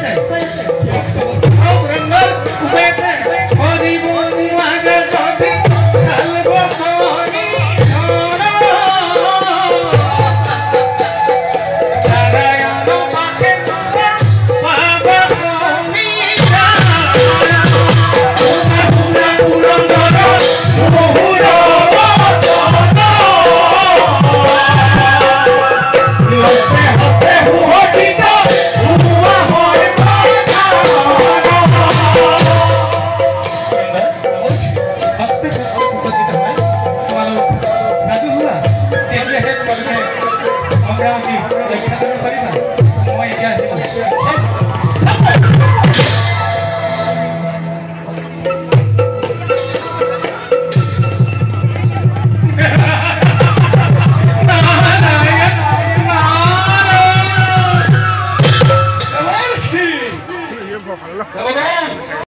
水，喝水。Brown, the